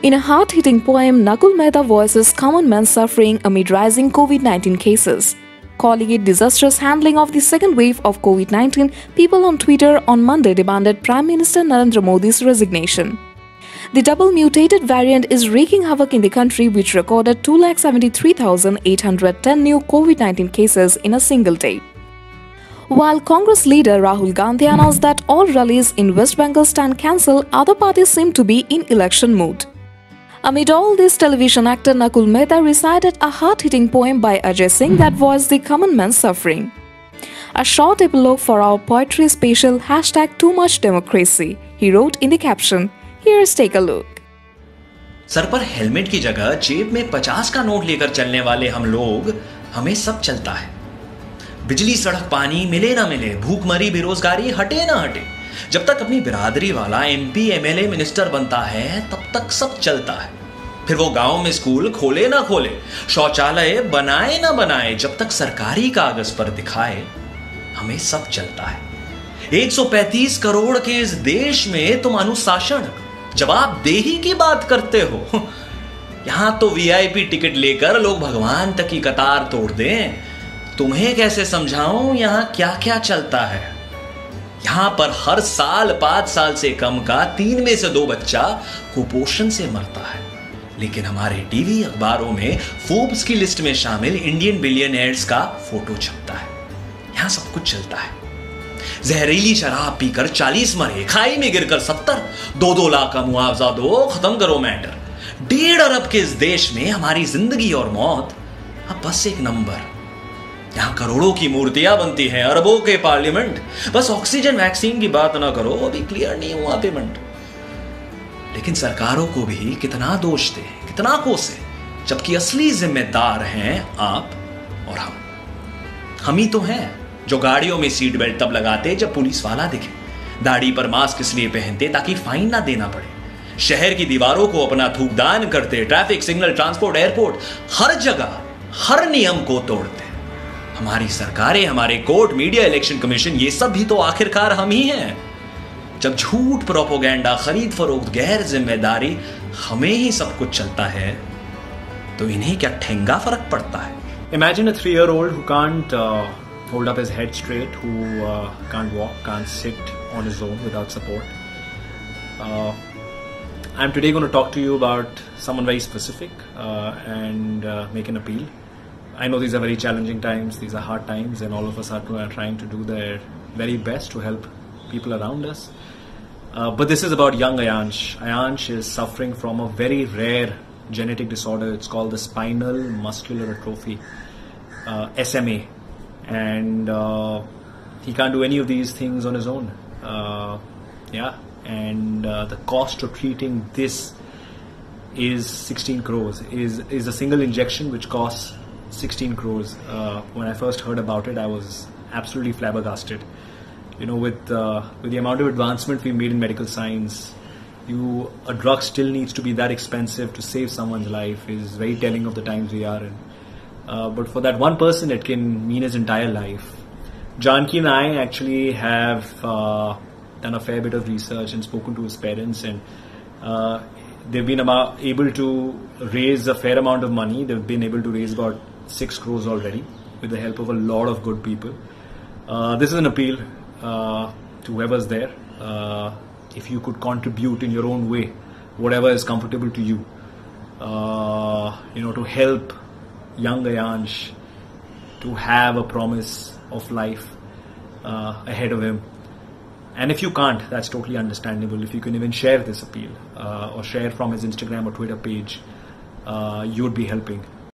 In a hard hitting poem, Nakuul Mehta voices common men suffering amid rising COVID 19 cases. Calling it disastrous handling of the second wave of COVID 19, people on Twitter on Monday demanded Prime Minister Narendra Modi's resignation. The double mutated variant is wreaking havoc in the country, which recorded 273,810 new COVID 19 cases in a single day. While Congress leader Rahul Gandhi announced that all rallies in West Bengal stand cancelled, other parties seem to be in election mood. Amid all this, television actor Nakuul Mehta recited a heart-hitting poem by Ajay Singh that voiced the common man's suffering. A short epilogue for our poetry special hashtag Too Much Democracy, he wrote in the caption. Here's take a look. सर पर helmet की जगह जेब में पचास का note लेकर चलने वाले हम लोग हमें सब चलता है बिजली सड़क पानी मिले ना मिले भूख मरी बेरोजगारी हटे ना हटे जब तक अपनी बिरादरी वाला एमपी एमएलए मिनिस्टर बनता है, तब तक सब चलता है। फिर वो गाँव में स्कूल खोले ना खोले, शौचालय बनाए ना बनाए, जब तक सरकारी कागज़ पर दिखाए, हमें सब चलता है। 135 करोड़ के इस देश में तुम अनुशासन जवाबदेही की बात करते हो। यहाँ तो वीआईपी टिकट लेकर लोग भगवान तक की कतार तोड़ दें। तुम्हें कैसे समझाऊं यहाँ क्या क्या चलता है? यहाँ पर हर साल पाँच साल से कम का तीन में से दो बच्चा कुपोषण से मरता है। लेकिन हमारे टीवी अखबारों में फोर्ब्स की लिस्ट में शामिल इंडियन बिलियनर्स का फ़ोटो छपता है। यहाँ सब कुछ चलता है। जहरीली शराब पीकर चालीस मरे, खाई में गिरकर सत्तर दो दो लाख का मुआवजा दो, खत्म करो मैटर। डेढ़ अरब के इस देश में हमारी ज़िंदगी और मौत, अब बस एक नंबर। यहाँ करोड़ों की मूर्तियाँ बनती हैं, अरबों के पार्लियामेंट। बस ऑक्सीजन वैक्सीन की बात ना करो, अभी क्लियर नहीं हुआ पेमेंट लेकिन सरकारों को भी कितना दोष दे, कितना कोसे जबकि असली जिम्मेदार हैं आप और हम। हम ही तो हैं जो गाड़ियों में सीट बेल्ट तब लगाते जब पुलिस वाला दिखे। दाढ़ी पर मास्क इसलिए पहनते ताकि फाइन ना देना पड़े। शहर की दीवारों को अपना थूकदान करते ट्रैफ़िक सिग्नल ट्रांसपोर्ट एयरपोर्ट हर जगह, हर नियम को तोड़ते। हमारी सरकारें, हमारे कोर्ट, मीडिया, इलेक्शन कमीशन, ये सब भी तो आखिरकार हम ही हैं। जब झूठ प्रोपोगेंडा, खरीद फरोख्त, गैर ज़िम्मेदारी, हमें ही सब कुछ चलता है तो इन्हें क्या ठेंगा फ़र्क पड़ता है? Imagine a three year old can't hold up his head straight can't walk can't sit on his own without support I am today talk to you about someone very specific and make an appeal I know these are very challenging times, these are hard times, and all of us are trying to do their very best to help people around us. Uh, but this is about young Ayansh. Ayansh is suffering from a very rare genetic disorder. It's called the spinal muscular atrophy, uh, SMA, and uh, he can't do any of these things on his own. Uh, yeah, and uh, the cost of treating this is 16 crores. is is a single injection which costs 16 crores. Uh, when I first heard about it, I was absolutely flabbergasted. You know, with uh, with the amount of advancement we made in medical science, you a drug still needs to be that expensive to save someone's life is very telling of the times we are in. Uh, but for that one person, it can mean his entire life. Jankee and I actually have uh, done a fair bit of research and spoken to his parents, and uh, they've been able to raise a fair amount of money. They've been able to raise about six crores already with the help of a lot of good people. Uh, this is an appeal uh, to whoever's there. Uh, if you could contribute in your own way, whatever is comfortable to you, uh, you know, to help young Ayansh to have a promise of life uh, ahead of him. And if you can't, that's totally understandable. If you can even share this appeal uh, or share from his Instagram or Twitter page, you would be helping.